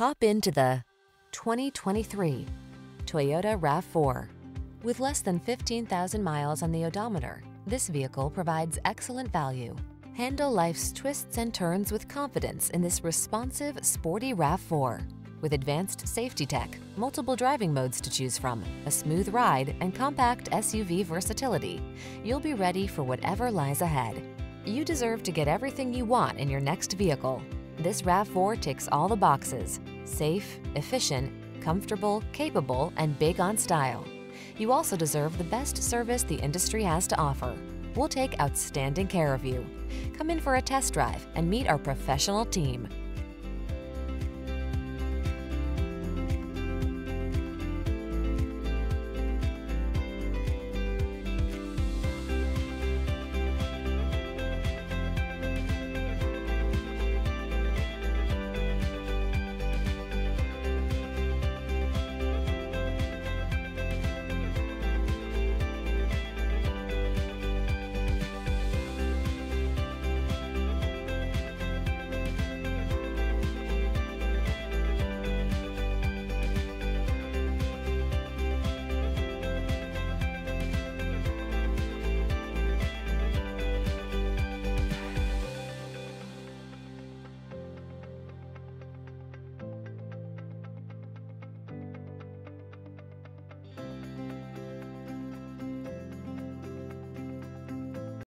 Hop into the 2023 Toyota RAV4. With less than 15,000 miles on the odometer, this vehicle provides excellent value. Handle life's twists and turns with confidence in this responsive, sporty RAV4. With advanced safety tech, multiple driving modes to choose from, a smooth ride, and compact SUV versatility, you'll be ready for whatever lies ahead. You deserve to get everything you want in your next vehicle. This RAV4 ticks all the boxes. Safe, efficient, comfortable, capable, and big on style. You also deserve the best service the industry has to offer. We'll take outstanding care of you. Come in for a test drive and meet our professional team.